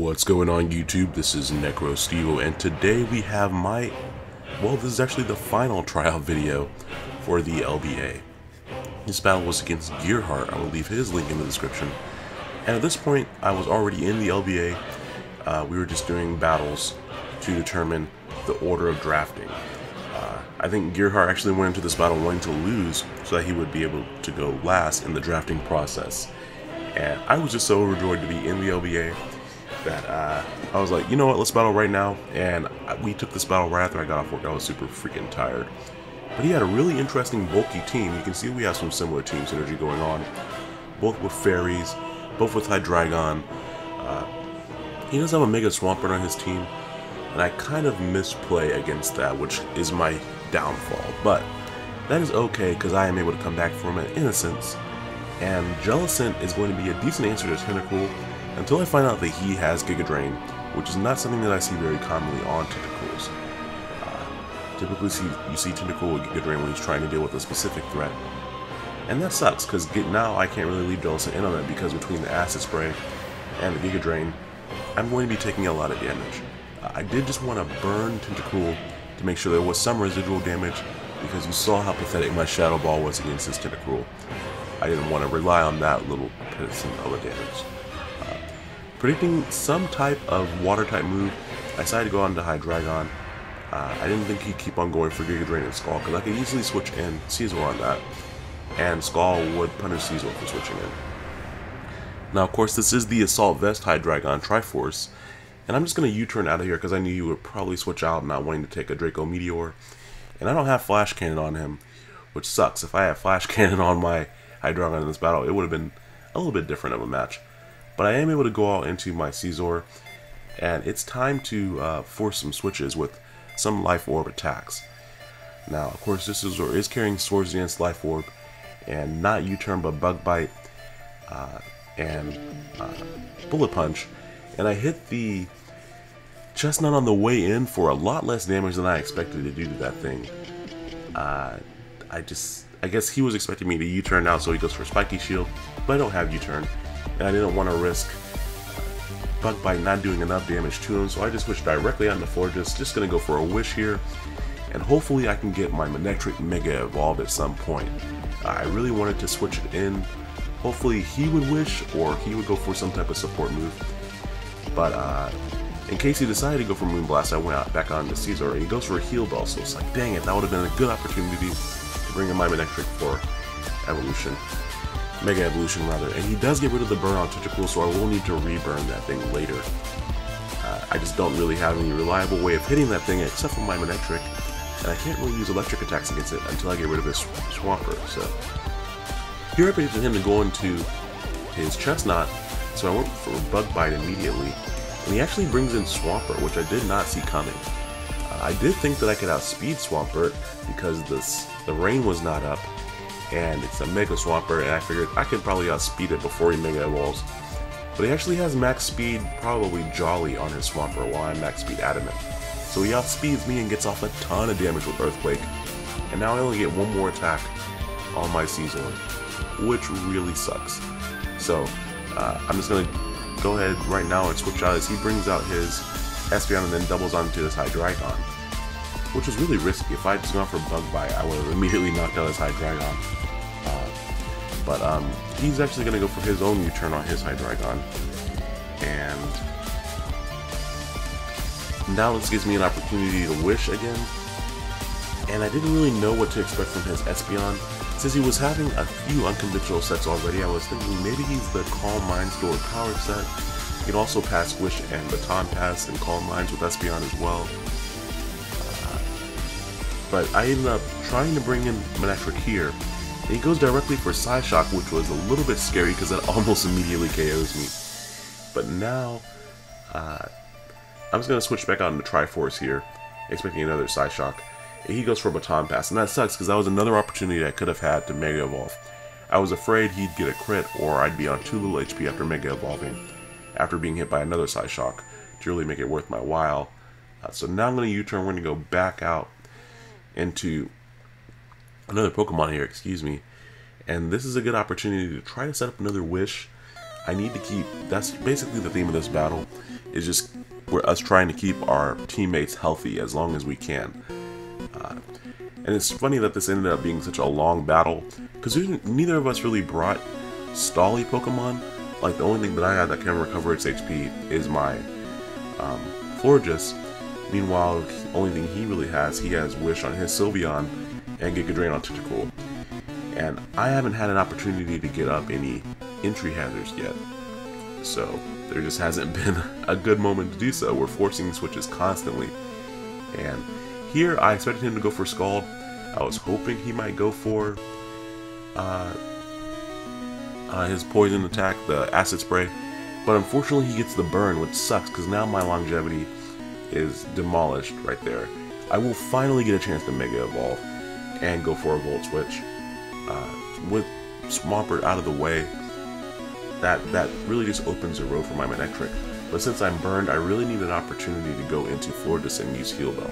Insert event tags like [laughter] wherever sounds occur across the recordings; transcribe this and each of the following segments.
What's going on YouTube? This is NecroStevo and today we have my, well this is actually the final [laughs] tryout video for the LBA. This battle was against Gearhart, I will leave his link in the description. And at this point I was already in the LBA, uh, we were just doing battles to determine the order of drafting. Uh, I think Gearhart actually went into this battle wanting to lose so that he would be able to go last in the drafting process. And I was just so overjoyed to be in the LBA that uh, I was like, you know what, let's battle right now. And we took this battle right after I got off work. I was super freaking tired. But he had a really interesting bulky team. You can see we have some similar team synergy going on. Both with fairies, both with Hydreigon. Uh, he does have a Mega Swampert on his team. And I kind of misplay against that, which is my downfall. But that is okay because I am able to come back from it in a sense. And Jellicent is going to be a decent answer to Tentacool until I find out that he has Giga Drain, which is not something that I see very commonly on Tentacools. Uh, typically see, you see Tentacool with Giga Drain when he's trying to deal with a specific threat. And that sucks, because now I can't really leave Jellicent in on it because between the Acid Spray and the Giga Drain, I'm going to be taking a lot of damage. Uh, I did just want to burn Tentacool to make sure there was some residual damage because you saw how pathetic my Shadow Ball was against this Tentacruel. I didn't want to rely on that little pittance of damage. Predicting some type of water type move, I decided to go on to Hydreigon. Uh, I didn't think he'd keep on going for Giga Drain and Scald, because I could easily switch in Scizor on that, and Scald would punish Scizor for switching in. Now, of course, this is the Assault Vest Hydreigon Triforce, and I'm just going to U-turn out of here because I knew you would probably switch out not wanting to take a Draco Meteor, and I don't have Flash Cannon on him, which sucks. If I had Flash [laughs] Cannon on my Hydreigon in this battle, it would have been a little bit different of a match. But I am able to go out into my Scizor, and it's time to uh, force some switches with some Life Orb attacks. Now, of course, this Scizor is carrying Swords Dance Life Orb, and not U-turn but Bug Bite uh, and uh, Bullet Punch, and I hit the Chesnaught on the way in for a lot less damage than I expected to do to that thing. Uh, I just I guess he was expecting me to U-turn now, so he goes for Spiky Shield, but I don't have U-turn, and I didn't want to risk Bug Bite not doing enough damage to him, so I just switched directly on the Florges, just to go for a Wish here, and hopefully I can get my Manectric Mega evolved at some point. Uh, I really wanted to switch it in, hopefully he would Wish, or he would go for some type of support move, but uh, in case he decided to go for Moonblast, I went out back on the Scizor, and he goes for a Heal Bell, so it's like, dang it, that would have been a good opportunity to bring in my Manectric for evolution. Mega evolution rather. And he does get rid of the burn on Tentacool, so I will need to reburn that thing later. Uh, I just don't really have any reliable way of hitting that thing except for my Manectric. And I can't really use electric attacks against it until I get rid of this Swampert. So here I predicted him to go into his Chesnaught, so I went for Bug Bite immediately. And he actually brings in Swampert, which I did not see coming. I did think that I could outspeed Swampert because this the rain was not up and it's a Mega Swampert and I figured I could probably outspeed it before he Mega Evolves. But he actually has max speed probably Jolly on his Swampert while I'm max speed Adamant. So he outspeeds me and gets off a ton of damage with Earthquake. And now I only get one more attack on my Scizor, which really sucks. So uh, I'm just going to go ahead right now and switch out as he brings out his Espeon and then doubles onto this Hydreigon which was really risky. If I had just gone for Bug Bite, I would have immediately knocked out his Hydreigon. Uh, but um, he's actually going to go for his own U-turn on his Hydreigon. And now this gives me an opportunity to wish again. And I didn't really know what to expect from his Espeon. Since he was having a few unconventional sets already, I was thinking maybe he's the Calm Mind Stored Power set. He can also pass Wish and Baton Pass and Calm Minds with Espeon as well. But I ended up trying to bring in Manectric here, he goes directly for Psyshock, which was a little bit scary because it [laughs] almost immediately KOs me. But now, uh, I'm just going to switch back on to Triforce here, expecting another Psyshock. And he goes for a Baton Pass, and that sucks because that was another opportunity I could have had to Mega Evolve. I was afraid he'd get a crit or I'd be on too little HP after Mega Evolving, after being hit by another Psyshock, to really make it worth my while. Uh, so now I'm going to U-turn, we're going to go back out into another Pokemon here, excuse me. And this is a good opportunity to try to set up another wish. I need to keep, that's basically the theme of this battle, is just we're us trying to keep our teammates healthy as long as we can. Uh, and it's funny that this ended up being such a long battle, because neither of us really brought Stally Pokemon. Like, the only thing that I had that can recover its HP is my um, Florges. Meanwhile, the only thing he really has, he has Wish on his Sylveon and Giga Drain on Tentacool. And I haven't had an opportunity to get up any entry hazards yet. So, there just hasn't [laughs] been a good moment to do so. We're forcing switches constantly. And here, I expected him to go for Scald. I was hoping he might go for uh, uh, his poison attack, the acid spray. But unfortunately, he gets the burn, which sucks because now my longevity is demolished right there. I will finally get a chance to Mega Evolve and go for a Volt Switch. Uh, with Swampert out of the way, that, that really just opens the road for my Manectric. But since I'm burned, I really need an opportunity to go into Florges and use Heal Bell.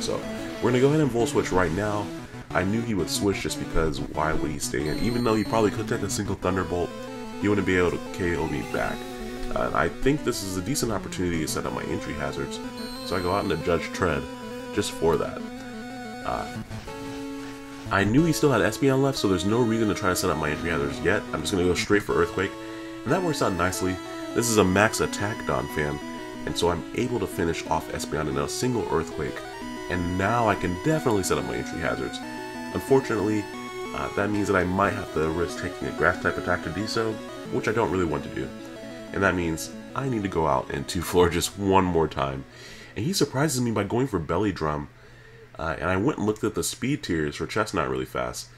So, we're going to go ahead and Volt Switch right now. I knew he would switch just because why would he stay in? Even though he probably could take a single Thunderbolt, he wouldn't be able to KO me back. I think this is a decent opportunity to set up my entry hazards, so I go out into Judge Tread just for that. Uh, I knew he still had Espeon left, so there's no reason to try to set up my entry hazards yet. I'm just going to go straight for Earthquake, and that works out nicely. This is a max attack Donphan, and so I'm able to finish off Espeon in a single Earthquake, and now I can definitely set up my entry hazards. Unfortunately, uh, that means that I might have to risk taking a grass type attack to do so, which I don't really want to do. And that means I need to go out into [laughs] just one more time. And he surprises me by going for Belly Drum. Uh, and I went and looked at the speed tiers for Chesnaught really fast.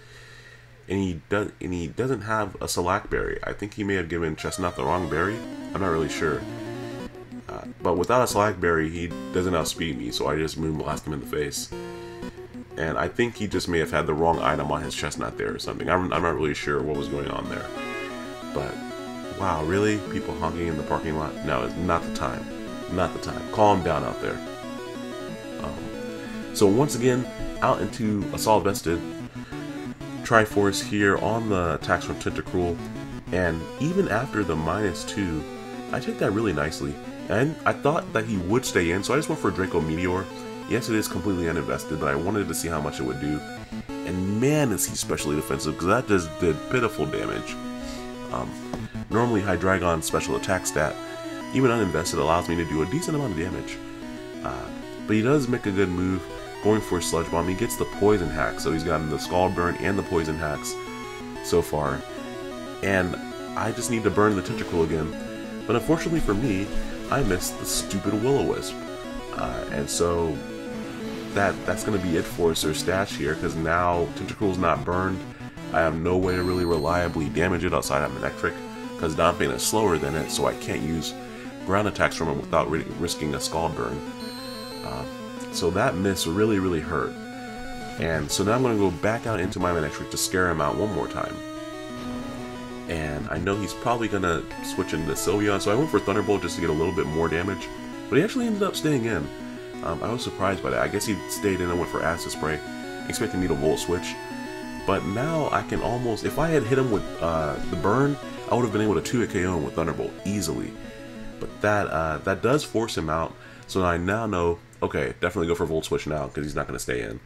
And he does and he doesn't have a Salac berry. I think he may have given Chesnaught the wrong berry. I'm not really sure. Uh, but without a Salac berry, he doesn't outspeed me, so I just Moonblast him in the face and I think he just may have had the wrong item on his Chesnaught there or something. I'm, I'm not really sure what was going on there. But, wow, really? People honking in the parking lot? No, it's not the time. Not the time. Calm down out there. So once again, out into Assault Vested. Triforce here on the attacks from Tentacruel. And even after the minus two, I take that really nicely. And I thought that he would stay in, so I just went for Draco Meteor. Yes, it is completely uninvested, but I wanted to see how much it would do. And man, is he specially defensive, because that just did pitiful damage. Um, normally, Hydreigon's special attack stat, even uninvested, allows me to do a decent amount of damage. Uh, but he does make a good move, going for a Sludge Bomb. He gets the Poison Hack, so he's gotten the Scald Burn and the Poison Hacks so far. And I just need to burn the Tentacool again. But unfortunately for me, I missed the stupid Will-O-Wisp. Uh, and so that that's going to be it for Sir Stash here, because now Tentacruel's not burned. I have no way to really reliably damage it outside of Manectric, because Donphan is slower than it, so I can't use ground attacks from it without risking a Scald Burn. Uh, so that miss really, really hurt. And so now I'm going to go back out into my Manectric to scare him out one more time. And I know he's probably going to switch into Sylveon, so I went for Thunderbolt just to get a little bit more damage. But he actually ended up staying in. Um, I was surprised by that. I guess he stayed in and went for Acid Spray, expecting me to Volt Switch. But now I can almost, if I had hit him with uh, the burn, I would have been able to 2 hit KO him with Thunderbolt easily. But that uh, that does force him out, so I now know, okay, definitely go for Volt Switch now, because he's not going to stay in.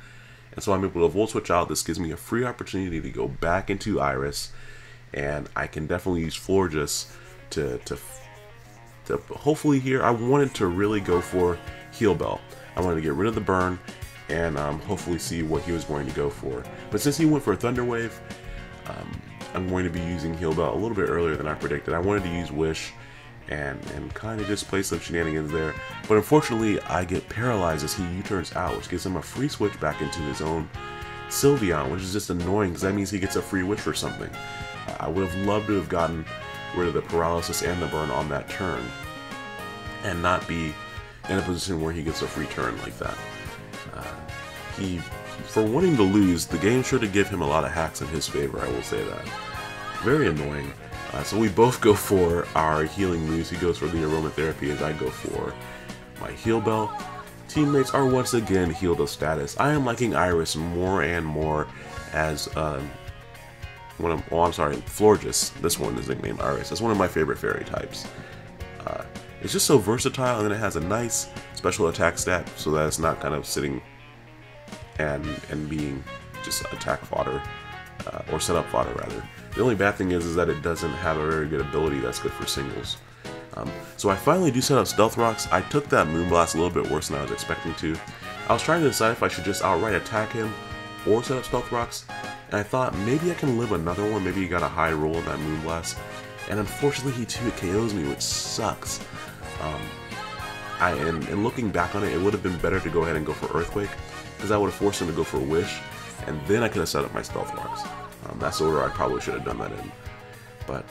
And so I'm able to Volt Switch out. This gives me a free opportunity to go back into Iris, and I can definitely use Florges to, to, to hopefully here, I wanted to really go for Heal Bell. I wanted to get rid of the burn and um, hopefully see what he was going to go for. But since he went for a Thunder Wave, um, I'm going to be using Heal Bell a little bit earlier than I predicted. I wanted to use Wish and, and kind of just play some shenanigans there. But unfortunately, I get paralyzed as he U-turns out, which gives him a free switch back into his own Sylveon, which is just annoying because that means he gets a free wish or something. I would have loved to have gotten rid of the paralysis and the burn on that turn and not be in a position where he gets a free turn like that. Uh, he, for wanting to lose, the game sure to give him a lot of hacks in his favor, I will say that. Very annoying. Uh, so we both go for our healing moves. He goes for the aromatherapy as I go for my heal bell. Teammates are once again healed of status. I am liking Iris more and more as um, one of, well, I'm sorry, Florges. This one is nicknamed Iris. It's one of my favorite fairy types. Uh, it's just so versatile, and then it has a nice special attack stat, so that it's not kind of sitting and and being just attack fodder uh, or setup fodder rather. The only bad thing is is that it doesn't have a very good ability that's good for singles. Um, so I finally do set up Stealth Rocks. I took that Moonblast a little bit worse than I was expecting to. I was trying to decide if I should just outright attack him or set up Stealth Rocks, and I thought maybe I can live another one, maybe he got a high roll in that Moonblast, and unfortunately he 2 KOs me, which sucks. Um, I, and, and, looking back on it, it would have been better to go ahead and go for Earthquake, because I would have forced him to go for Wish, and then I could have set up my Stealth marks. Um, that's the order I probably should have done that in. But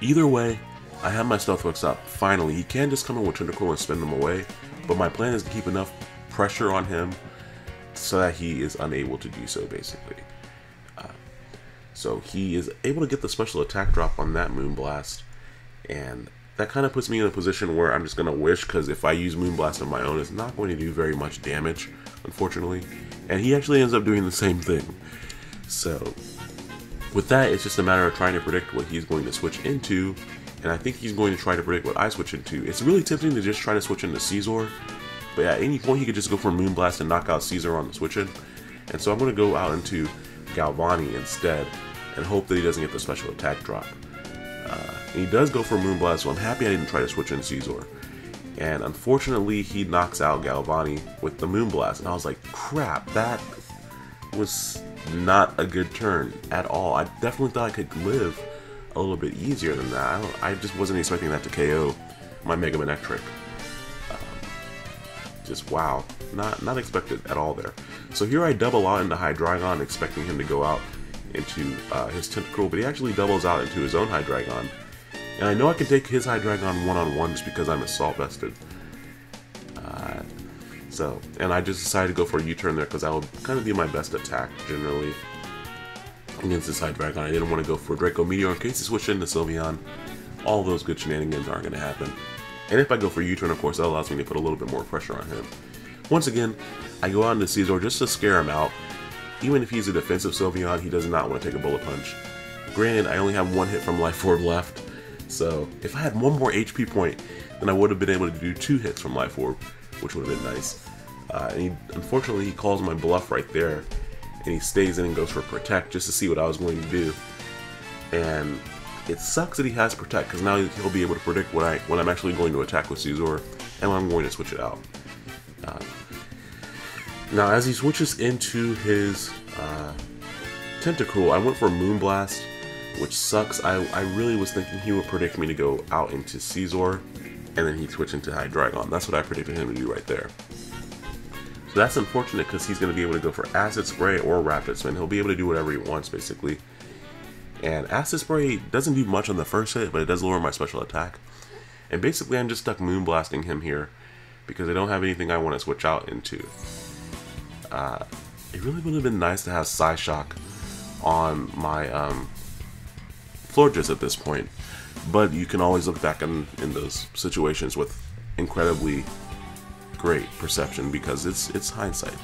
either way, I have my Stealth Rocks up. Finally, he can just come in with Tentacle and spin them away, but my plan is to keep enough pressure on him so that he is unable to do so, basically. Uh, so he is able to get the special attack drop on that Moonblast, and that kind of puts me in a position where I'm just going to wish, because if I use Moonblast on my own, it's not going to do very much damage, unfortunately. And he actually ends up doing the same thing. So, with that, it's just a matter of trying to predict what he's going to switch into, and I think he's going to try to predict what I switch into. It's really tempting to just try to switch into Scizor, but at any point he could just go for Moonblast and knock out Scizor on the switch in. And so I'm going to go out into Galvani instead and hope that he doesn't get the special attack drop. Uh, he does go for Moonblast, so I'm happy I didn't try to switch in Scizor. And unfortunately, he knocks out Galvani with the Moonblast. And I was like, crap, that was not a good turn at all. I definitely thought I could live a little bit easier than that. I, I just wasn't expecting that to KO my Mega Man Manectric just wow, not not expected at all there. So here I double out into Hydreigon, expecting him to go out into uh, his Tentacruel, but he actually doubles out into his own Hydreigon. And I know I can take his Hydreigon one-on-one just because I'm Assault Vested. Uh, so, and I just decided to go for a U-turn there because that would kind of be my best attack, generally, against this Hydreigon. I didn't want to go for Draco Meteor in case he switched into Sylveon. All those good shenanigans aren't going to happen. And if I go for U-turn, of course, that allows me to put a little bit more pressure on him. Once again, I go out into Scizor just to scare him out. Even if he's a defensive Sylveon, he does not want to take a bullet punch. Granted, I only have one hit from Life Orb left, so if I had one more HP point, then I would have been able to do two hits from Life Orb, which would have been nice. Uh, and he, unfortunately, he calls my bluff right there, and he stays in and goes for Protect just to see what I was going to do. And it sucks that he has Protect, because now he'll be able to predict what I when I'm actually going to attack with Scizor, and I'm going to switch it out. Uh, now, as he switches into his uh, Tentacruel, I went for Moonblast, which sucks. I, I really was thinking he would predict me to go out into Scizor, and then he'd switch into Hydreigon. That's what I predicted him to do right there. So that's unfortunate because he's going to be able to go for Acid Spray or Rapid Spin. He'll be able to do whatever he wants, basically. And Acid Spray doesn't do much on the first hit, but it does lower my special attack. And basically I'm just stuck Moonblasting him here because I don't have anything I want to switch out into. Uh, it really would have been nice to have Psyshock on my um, Florges at this point, but you can always look back in, in those situations with incredibly great perception because it's it's hindsight.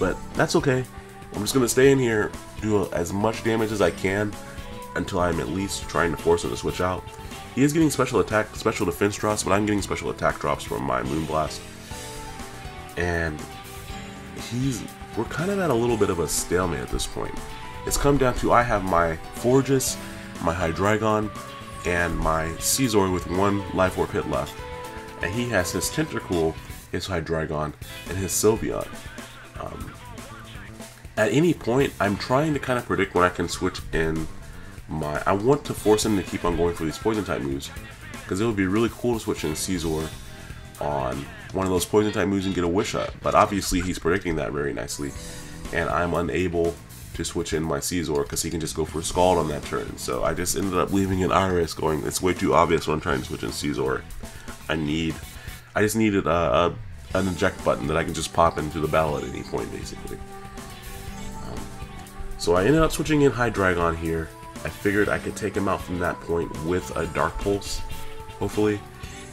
But that's okay. I'm just gonna stay in here, do as much damage as I can, until I'm at least trying to force him to switch out. He is getting special attack, special defense drops, but I'm getting special attack drops from my Moonblast. And he's, we're kind of at a little bit of a stalemate at this point. It's come down to I have my Florges, my Hydreigon, and my Scizor with one Life Orb hit left. And he has his Tentacruel, his Hydreigon, and his Sylveon. Um, at any point, I'm trying to kind of predict when I can switch in my I want to force him to keep on going for these poison type moves because it would be really cool to switch in Scizor on one of those poison type moves and get a wish up but obviously he's predicting that very nicely and I'm unable to switch in my Scizor because he can just go for Scald on that turn so I just ended up leaving an Iris going it's way too obvious when I'm trying to switch in Scizor I need I just needed a, a an eject button that I can just pop into the battle at any point basically um, so I ended up switching in Hydreigon here I figured I could take him out from that point with a Dark Pulse, hopefully.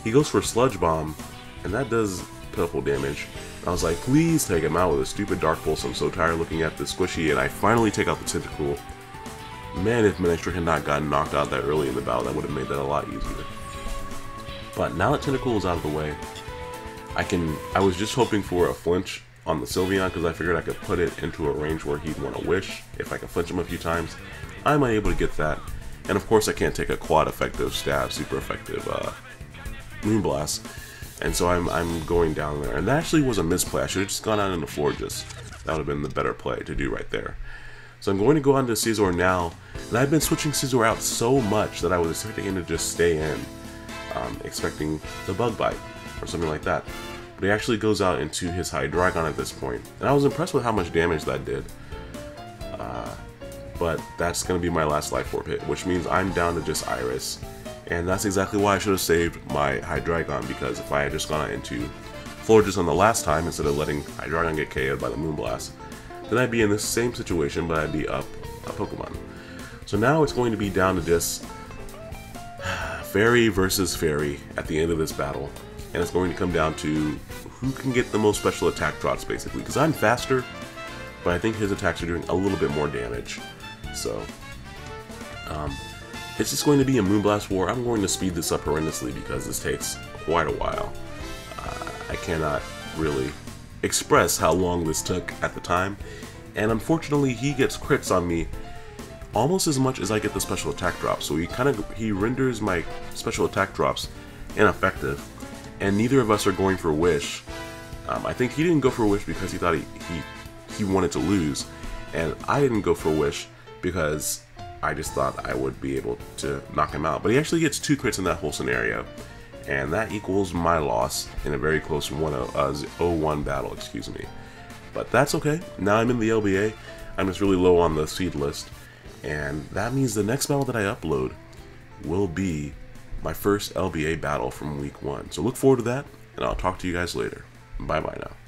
He goes for Sludge Bomb, and that does pitiful damage. I was like, please take him out with a stupid Dark Pulse. I'm so tired looking at the squishy, and I finally take out the Tentacle. Man, if Manectric had not gotten knocked out that early in the battle, that would have made that a lot easier. But now that Tentacool is out of the way, I can. I was just hoping for a flinch on the Sylveon because I figured I could put it into a range where he'd want to wish if I can flinch him a few times. I'm unable to get that. And of course I can't take a quad effective stab, super effective uh, Moonblast. And so I'm, I'm going down there. And that actually was a misplay. I should have just gone out into Florges. That would have been the better play to do right there. So I'm going to go on to Scizor now. And I've been switching Scizor out so much that I was expecting him to just stay in. Um, expecting the Bug Bite or something like that. But he actually goes out into his Hydreigon at this point. And I was impressed with how much damage that did. Uh, but that's going to be my last Life Orb hit, which means I'm down to just Iris. And that's exactly why I should have saved my Hydreigon, because if I had just gone into Florges on the last time instead of letting Hydreigon get KO'd by the Moonblast, then I'd be in the same situation, but I'd be up a Pokemon. So now it's going to be down to just [sighs] Fairy versus Fairy at the end of this battle. And it's going to come down to who can get the most special attack drops, basically. Because I'm faster, but I think his attacks are doing a little bit more damage. So, um, it's just going to be a Moonblast War. I'm going to speed this up horrendously because this takes quite a while. Uh, I cannot really express how long this took at the time. And unfortunately, he gets crits on me almost as much as I get the special attack drop, So he kind of he renders my special attack drops ineffective. And neither of us are going for Wish. Um, I think he didn't go for Wish because he thought he, he he wanted to lose, and I didn't go for Wish because I just thought I would be able to knock him out. But he actually gets two crits in that whole scenario, and that equals my loss in a very close 1-0-1 uh, battle, excuse me. But that's okay. Now I'm in the LBA. I'm just really low on the seed list, and that means the next battle that I upload will be my first LBA battle from week one. So look forward to that, and I'll talk to you guys later. Bye bye now.